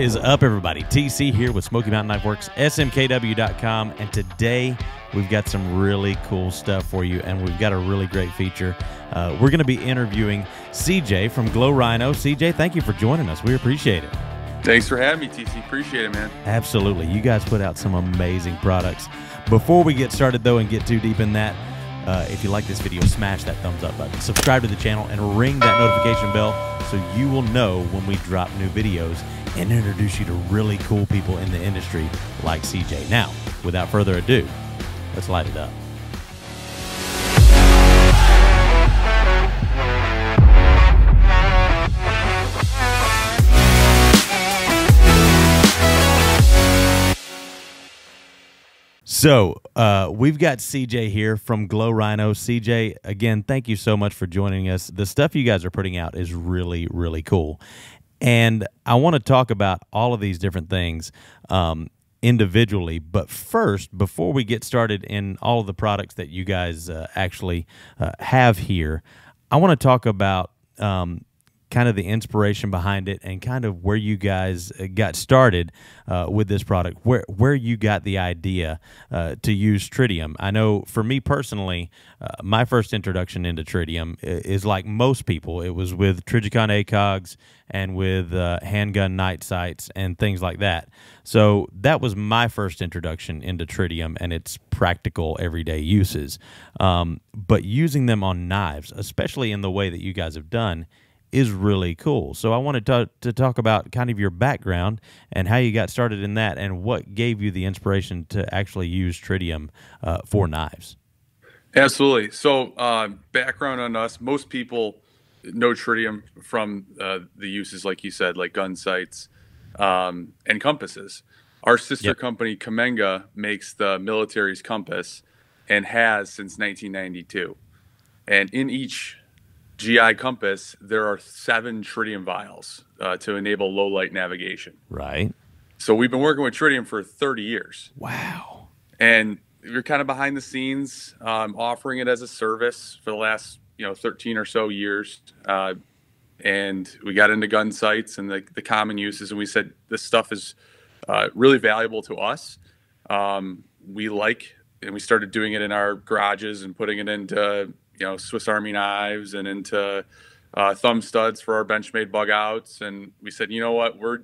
is up, everybody? TC here with Smoky Mountain Knife Works, smkw.com, and today we've got some really cool stuff for you, and we've got a really great feature. Uh, we're going to be interviewing CJ from Glow Rhino. CJ, thank you for joining us. We appreciate it. Thanks for having me, TC. Appreciate it, man. Absolutely. You guys put out some amazing products. Before we get started, though, and get too deep in that, uh, if you like this video, smash that thumbs up button, subscribe to the channel, and ring that notification bell so you will know when we drop new videos and introduce you to really cool people in the industry like CJ. Now, without further ado, let's light it up. So uh, we've got CJ here from Glow Rhino. CJ, again, thank you so much for joining us. The stuff you guys are putting out is really, really cool. And I want to talk about all of these different things um, individually. But first, before we get started in all of the products that you guys uh, actually uh, have here, I want to talk about um, kind of the inspiration behind it and kind of where you guys uh, got started uh, with this product, where where you got the idea uh, to use tritium. I know for me personally, uh, my first introduction into tritium is like most people. It was with Trijicon ACOGs and with uh, handgun night sights and things like that. So that was my first introduction into tritium and its practical everyday uses. Um, but using them on knives, especially in the way that you guys have done is really cool. So I wanted to, to talk about kind of your background and how you got started in that and what gave you the inspiration to actually use tritium uh, for knives. Absolutely. So uh, background on us, most people know tritium from uh, the uses, like you said, like gun sights um, and compasses. Our sister yep. company, Cammenga, makes the military's compass and has since 1992. And in each GI Compass, there are seven tritium vials uh, to enable low light navigation. Right. So we've been working with tritium for 30 years. Wow. And we're kind of behind the scenes, um, offering it as a service for the last you know 13 or so years. Uh, and we got into gun sights and the, the common uses, and we said this stuff is uh, really valuable to us. Um, we like, and we started doing it in our garages and putting it into you know Swiss Army knives and into uh, thumb studs for our Benchmade bug outs. And we said, you know what, we're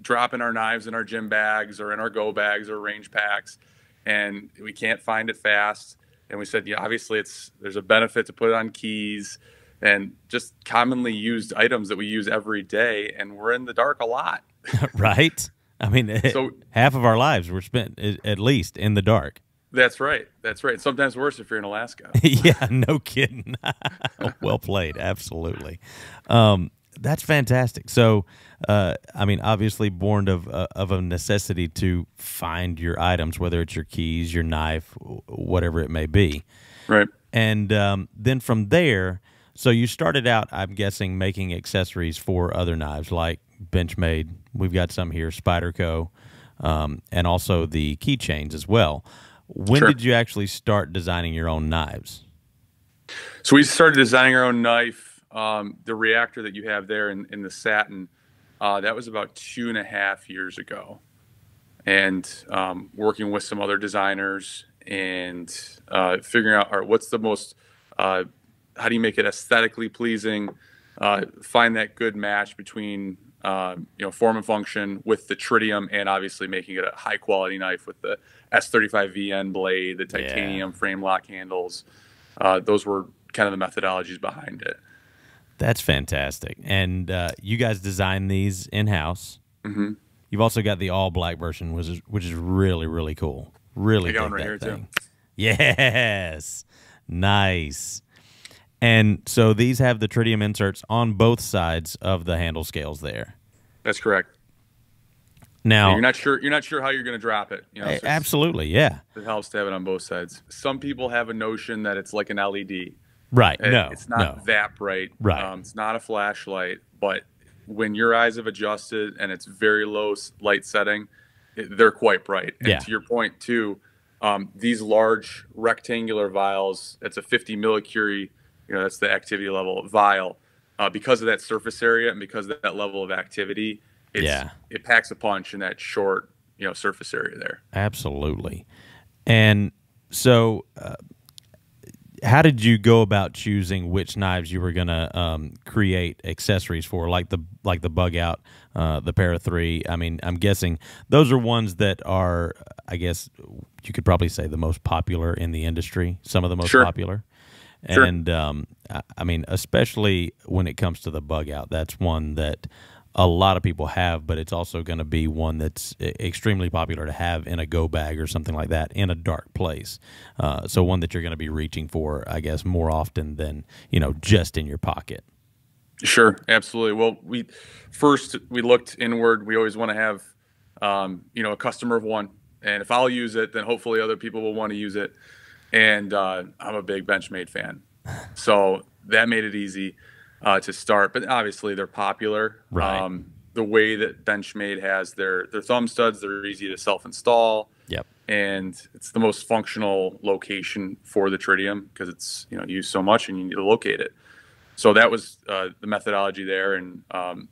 dropping our knives in our gym bags or in our go bags or range packs, and we can't find it fast. And we said, yeah, obviously it's there's a benefit to put it on keys and just commonly used items that we use every day, and we're in the dark a lot. right. I mean, so, half of our lives were spent at least in the dark. That's right. That's right. Sometimes worse if you're in Alaska. yeah, no kidding. well played. Absolutely. Um, that's fantastic. So, uh, I mean, obviously, born of uh, of a necessity to find your items, whether it's your keys, your knife, whatever it may be. Right. And um, then from there, so you started out, I'm guessing, making accessories for other knives like Benchmade. We've got some here, Spyderco, um, and also the keychains as well. When sure. did you actually start designing your own knives? So we started designing our own knife. Um, the reactor that you have there in, in the satin, uh, that was about two and a half years ago. And um, working with some other designers and uh, figuring out, all right, what's the most, uh, how do you make it aesthetically pleasing? Uh, find that good match between um, you know, form and function with the tritium and obviously making it a high quality knife with the S35VN blade, the titanium yeah. frame lock handles. Uh, those were kind of the methodologies behind it. That's fantastic. And uh, you guys designed these in house. Mm-hmm. You've also got the all black version, which is which is really really cool. Really, one right thing. too. Yes, nice. And so these have the tritium inserts on both sides of the handle scales there. That's correct. Now you're not sure you're not sure how you're going to drop it. You know, so absolutely, yeah. It helps to have it on both sides. Some people have a notion that it's like an LED. Right. no, it's not no. that bright. Right. Um, it's not a flashlight, but when your eyes have adjusted and it's very low light setting, it, they're quite bright. And yeah. to your point too, um, these large rectangular vials, it's a 50 millicurie you know that's the activity level vial uh, because of that surface area and because of that level of activity it's, Yeah. it packs a punch in that short, you know, surface area there. Absolutely. And so, uh, how did you go about choosing which knives you were going to um, create accessories for, like the like the bug out, uh, the of Three? I mean, I'm guessing those are ones that are, I guess, you could probably say the most popular in the industry. Some of the most Sure. popular. Sure. And um, I- mean, especially when it comes to the bug out, that's one that a lot of people have, but it's also going to be one that's extremely popular to have in a go bag or something like that in a dark place. Uh, so one that you're going to be reaching for, I guess, more often than you know just in your pocket. Sure, absolutely. Well, we first we looked inward. We always want to have, um, you know, a customer of one, and if I'll use it, then hopefully other people will want to use it. And uh, I'm a big Benchmade fan, so that made it easy uh, to start. But obviously, they're popular. Right. Um, the way that Benchmade has their their thumb studs, they're easy to self install Yep. and it's the most functional location for the tritium because it's you know used so much and you need to locate it. So that was uh, the methodology there, and um,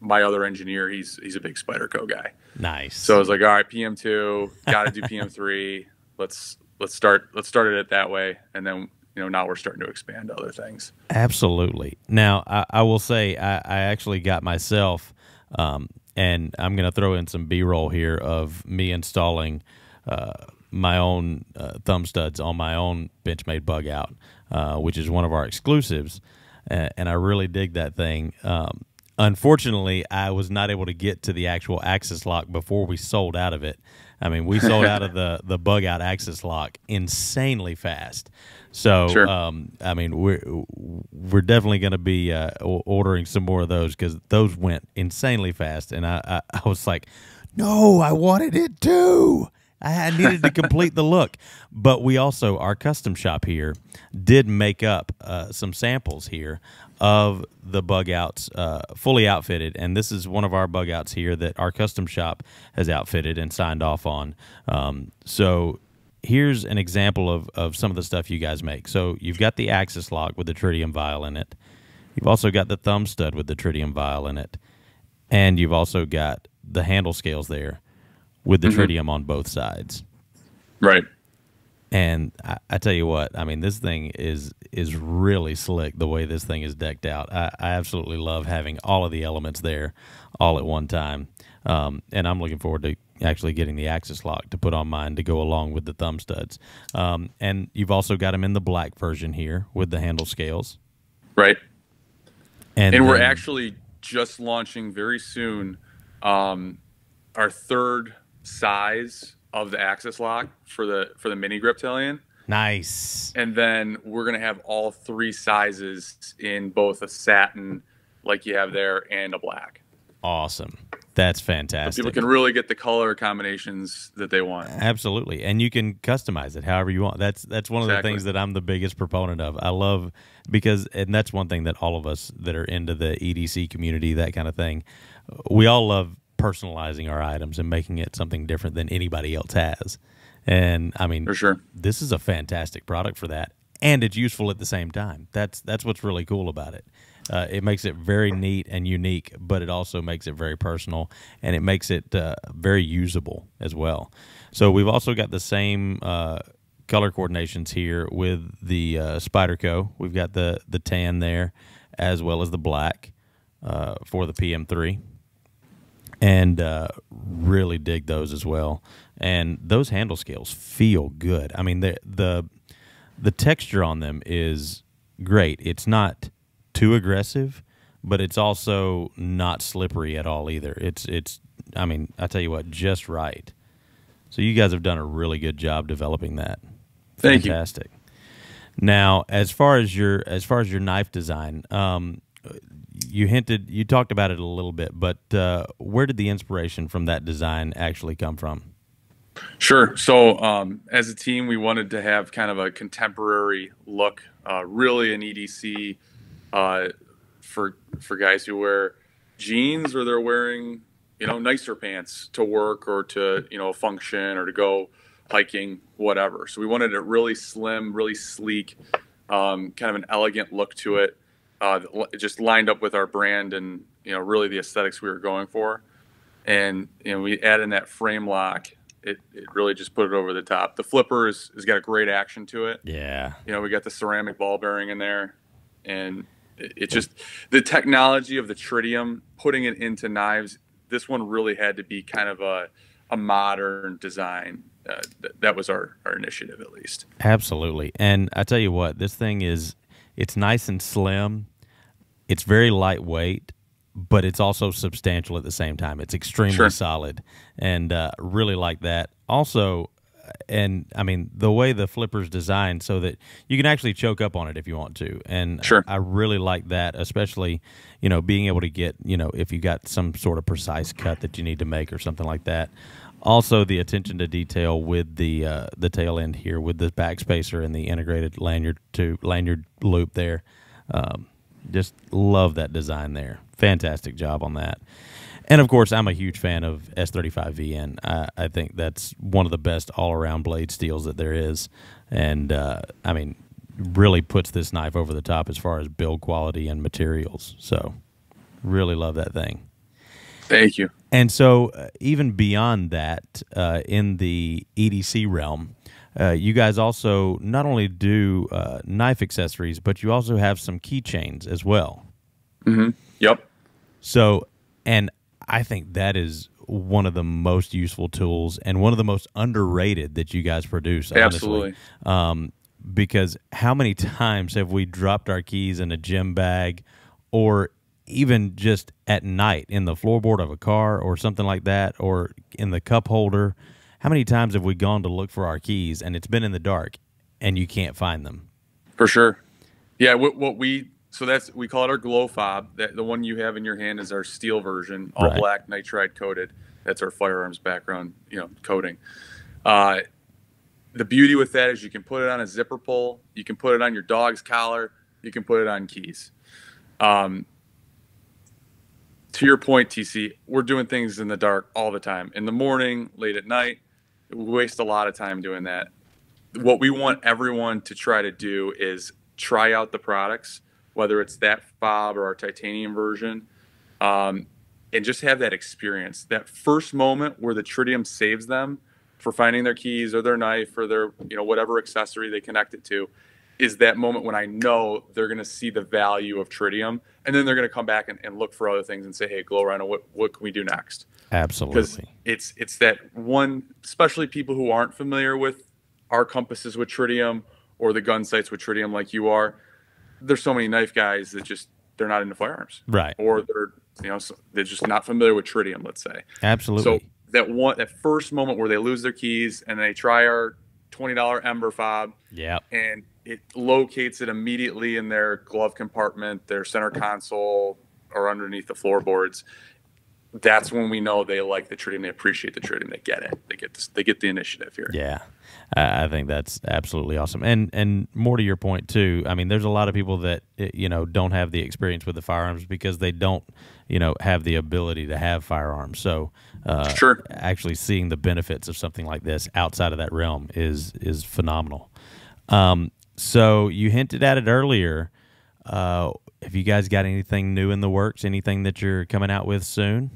my other engineer, he's he's a big Spyderco guy. Nice. So I was like, all right, PM two, got to do PM three. Let's let's start let's start it that way, and then you know now we're starting to expand to other things. Absolutely. Now, I, I will say I, I actually got myself, um, and I'm going to throw in some B-roll here of me installing uh, my own uh, thumb studs on my own Benchmade bug out, uh, which is one of our exclusives, and I really dig that thing. Um, unfortunately, I was not able to get to the actual axis lock before we sold out of it. I mean, we sold out of the the bug out axis lock insanely fast. So, Sure. um, I mean, we're we're definitely going to be uh, ordering some more of those because those went insanely fast, and I, I I was like, no, I wanted it too. I needed to complete the look, but we also our custom shop here did make up uh, some samples here of the bug outs uh, fully outfitted, and this is one of our bug outs here that our custom shop has outfitted and signed off on. Um, so here's an example of, of some of the stuff you guys make. So you've got the axis lock with the tritium vial in it. You've also got the thumb stud with the tritium vial in it. And you've also got the handle scales there with the tritium on both sides. Right. And I, I tell you what, I mean, this thing is is really slick the way this thing is decked out. I, I absolutely love having all of the elements there all at one time. Um, and I'm looking forward to actually getting the axis lock to put on mine to go along with the thumb studs. Um, and you've also got them in the black version here with the handle scales. Right. And, and we're then- actually just launching very soon um, our third size of the axis lock for the for the mini griptilian nice. and then we're going to have all three sizes in both a satin like you have there and a black Awesome. That's so fantastic. people can really get the color combinations that they want Absolutely, and you can customize it however you want. That's that's one of the things that I'm the biggest proponent of. I love because, and that's one thing that all of us that are into the EDC community, that kind of thing, we all love personalizing our items and making it something different than anybody else has. And I mean, for sure this is a fantastic product for that, and it's useful at the same time. That's that's what's really cool about it. Uh, it makes it very neat and unique, but it also makes it very personal, and it makes it uh, very usable as well. So we've also got the same uh, color coordinations here with the uh, Spyderco. We've got the the tan there, as well as the black uh, for the PM3 and uh, really dig those as well. And those handle scales feel good. I mean, the the the texture on them is great. It's not too aggressive, but it's also not slippery at all either. It's it's. I mean, I tell you what, just right. So you guys have done a really good job developing that. Thank you. Fantastic. Now, as far as your as far as your knife design, um, you hinted you talked about it a little bit, but uh, where did the inspiration from that design actually come from? Sure. So, um, as a team, we wanted to have kind of a contemporary look, uh, really an EDC uh, for for guys who wear jeans or they're wearing you know nicer pants to work or to you know function or to go hiking, whatever. So we wanted it really slim, really sleek, um, kind of an elegant look to it. Uh, it just lined up with our brand and you know really the aesthetics we were going for. and you know we add in that frame lock. It, it really just put it over the top. The flipper is, has got a great action to it. Yeah. You know, we got the ceramic ball bearing in there, and it, it just the technology of the tritium putting it into knives. This one really had to be kind of a a modern design. Uh, th- that was our our initiative, at least. Absolutely. And I tell you what, this thing is it's nice and slim. It's very lightweight, but it's also substantial at the same time. It's extremely Sure. solid, and uh, really like that. Also, and I mean the way the flipper's designed so that you can actually choke up on it if you want to, and Sure. I really like that, especially you know being able to get you know if you got some sort of precise cut that you need to make or something like that. Also, the attention to detail with the uh, the tail end here with the backspacer and the integrated lanyard to lanyard loop there. Um, just love that design there. Fantastic job on that. And of course, I'm a huge fan of S35VN. I, I think that's one of the best all around blade steels that there is. And uh, I mean, really puts this knife over the top as far as build quality and materials. So, really love that thing. Thank you. And so, uh, even beyond that, uh, in the EDC realm, uh, you guys also not only do uh, knife accessories, but you also have some keychains as well. Yep. So, and I think that is one of the most useful tools and one of the most underrated that you guys produce. honestly. Absolutely. Um, because how many times have we dropped our keys in a gym bag or even just at night in the floorboard of a car or something like that or in the cup holder? How many times have we gone to look for our keys and it's been in the dark and you can't find them? For sure. Yeah, what, what we so that's we call it our glow fob. That the one you have in your hand is our steel version, all Right. black nitride coated. That's our firearms background, you know, coating. Uh, the beauty with that is you can put it on a zipper pull, you can put it on your dog's collar, you can put it on keys. Um, to your point, TC, we're doing things in the dark all the time. In the morning, late at night, we waste a lot of time doing that what we want everyone to try to do is try out the products, whether it's that fob or our titanium version, um, and just have that experience. That first moment where the tritium saves them for finding their keys or their knife or their you know whatever accessory they connect it to is that moment when I know they're going to see the value of tritium, and then they're going to come back and, and look for other things and say, "Hey, Glow Rhino, what what can we do next?" because Absolutely. it's it's that one especially people who aren't familiar with our compasses with tritium or the gun sights with tritium like you are there's so many knife guys that just they're not into firearms Right. or they're you know so they're just not familiar with tritium let's say Absolutely. so that one that first moment where they lose their keys and they try our $20 ember fob yeah, and it locates it immediately in their glove compartment, their center console, or underneath the floorboards. That's when we know they like the tritium, they appreciate the tritium, they get it, they get this, they get the initiative here. Yeah, I I think that's absolutely awesome. And and more to your point too. I mean, there's a lot of people that eh, you know don't have the experience with the firearms because they don't you know have the ability to have firearms. So uh, Sure. actually seeing the benefits of something like this outside of that realm is is phenomenal. Um, so you hinted at it earlier. Uh, have you guys got anything new in the works? Anything that you're coming out with soon?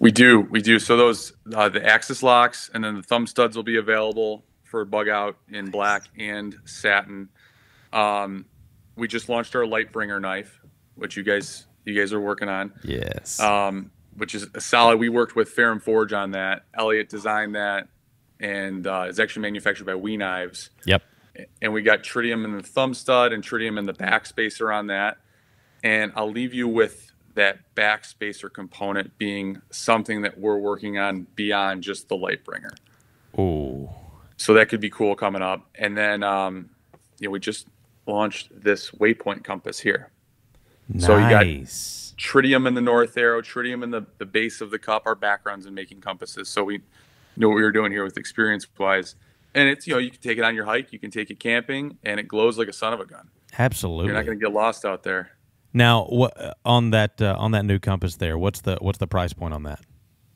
We do, we do. So those uh, the axis locks and then the thumb studs will be available for bug out in black and satin. Um, we just launched our Lightbringer knife, which you guys you guys are working on. Yes. um, which is a solid. We worked with Ferrum Forge on that. Elliot designed that, and uh, it's actually manufactured by We Knives. yep. And we got tritium in the thumb stud and tritium in the backspacer on that. And I'll leave you with that backspacer component being something that we're working on beyond just the Lightbringer. Oh, So that could be cool coming up. And then, um, you know, we just launched this waypoint compass here. Nice. So you got- tritium in the north arrow, tritium in the, the base of the cup, our backgrounds in making compasses. So we know what we were doing here with experience wise. And it's, you know, you can take it on your hike, you can take it camping, and it glows like a son of a gun. Absolutely. You're not going to get lost out there. Now, what on that uh, on that new compass there? What's the what's the price point on that?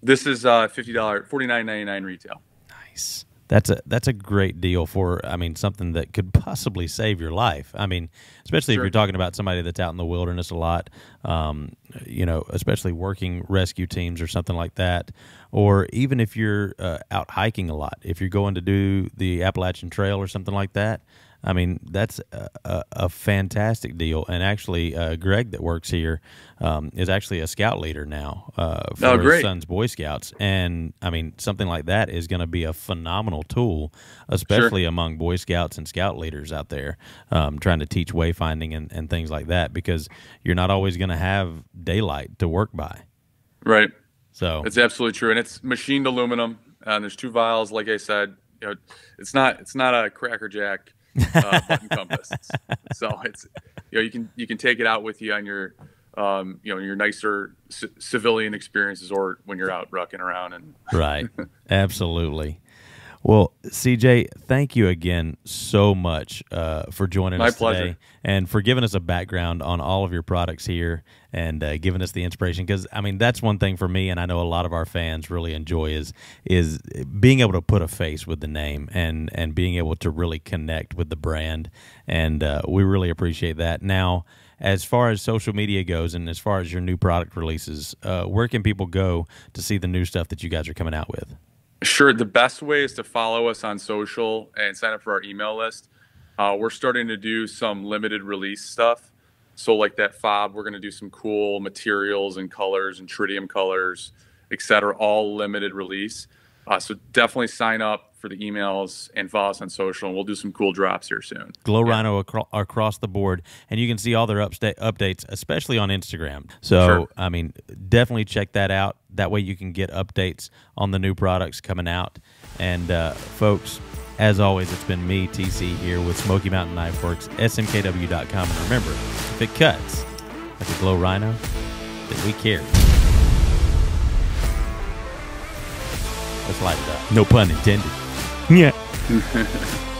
This is uh, $50, $49.99 retail. Nice. That's a that's a great deal for I mean something that could possibly save your life. I mean, especially Sure. if you're talking about somebody that's out in the wilderness a lot, um, you know, especially working rescue teams or something like that, or even if you're uh, out hiking a lot, if you're going to do the Appalachian Trail or something like that. I mean, that's a, a, a fantastic deal. And actually, uh, Greg that works here um, is actually a scout leader now uh, for Oh, his son's Boy Scouts. And I mean, something like that is going to be a phenomenal tool, especially among Boy Scouts and scout leaders out there um, trying to teach wayfinding and, and things like that because you're not always going to have daylight to work by. Right. So, It's absolutely true, and it's machined aluminum. And there's two vials, like I said. You know, it's not it's not a Cracker Jack uh, button compass. So it's you know you can you can take it out with you on your um, you know your nicer c- civilian experiences or when you're out rucking around and right. Absolutely. Well, CJ, thank you again so much uh, for joining My us pleasure. today and for giving us a background on all of your products here and uh, giving us the inspiration. Because I mean, that's one thing for me, and I know a lot of our fans really enjoy is is being able to put a face with the name and and being able to really connect with the brand, and uh, we really appreciate that. Now. As far as social media goes, and as far as your new product releases, uh, where can people go to see the new stuff that you guys are coming out with? Sure. The best way is to follow us on social and sign up for our email list. Uh, we're starting to do some limited release stuff. So, like that fob, we're going to do some cool materials and colors and tritium colors, et cetera, all limited release. Uh, so, definitely sign up for the emails and follow us on social, and we'll do some cool drops here soon. Glow Rhino acro- across the board, and you can see all their upsta- updates, especially on Instagram. So, Sure. I mean, definitely check that out. That way, you can get updates on the new products coming out. And, uh, folks, as always, it's been me, TC, here with Smoky Mountain Knife Works, smkw.com. And remember, if it cuts like a Glow Rhino, then we care. Let's light it up. No pun intended. Yeah.